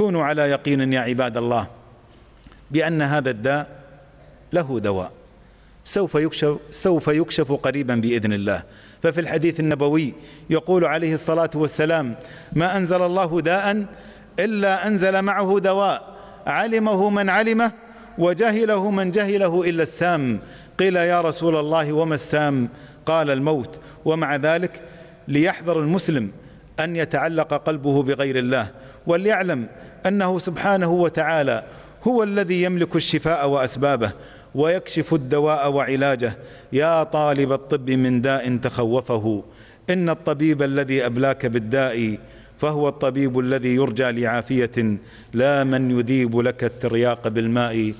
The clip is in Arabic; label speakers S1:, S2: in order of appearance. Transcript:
S1: كونوا على يقين يا عباد الله بأن هذا الداء له دواء. سوف يكشف سوف يكشف قريبا بإذن الله. ففي الحديث النبوي يقول عليه الصلاة والسلام ما أنزل الله داء إلا أنزل معه دواء. علمه من علمه وجهله من جهله إلا السام. قيل يا رسول الله وما السام؟ قال الموت. ومع ذلك ليحذر المسلم أن يتعلق قلبه بغير الله وليعلم أنه سبحانه وتعالى هو الذي يملك الشفاء وأسبابه ويكشف الدواء وعلاجه. يا طالب الطب من داء تخوفه إن الطبيب الذي أبلاك بالداء فهو الطبيب الذي يرجى لعافية لا من يذيب لك الترياق بالماء.